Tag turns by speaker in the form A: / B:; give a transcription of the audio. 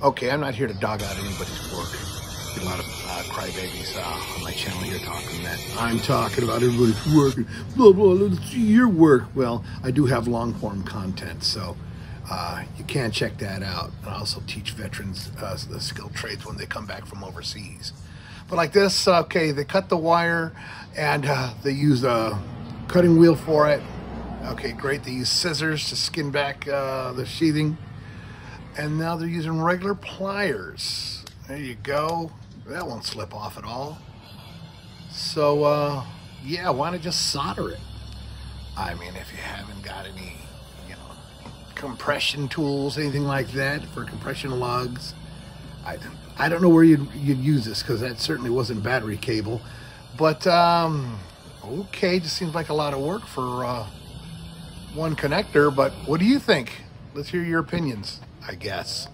A: Okay, I'm not here to dog out anybody's work. Get a lot of uh, crybabies uh, on my channel here talking that I'm talking about everybody's work. Blah blah. Let's see your work. Well, I do have long form content, so uh, you can check that out. And I also teach veterans uh, the skilled trades when they come back from overseas. But like this, okay, they cut the wire and uh, they use a cutting wheel for it. Okay, great. They use scissors to skin back uh, the sheathing. And now they're using regular pliers. There you go. That won't slip off at all. So, uh, yeah, why not just solder it? I mean, if you haven't got any, you know, compression tools, anything like that for compression lugs, I, I don't know where you'd, you'd use this because that certainly wasn't battery cable. But, um, okay, just seems like a lot of work for uh, one connector. But what do you think? Let's hear your opinions, I guess.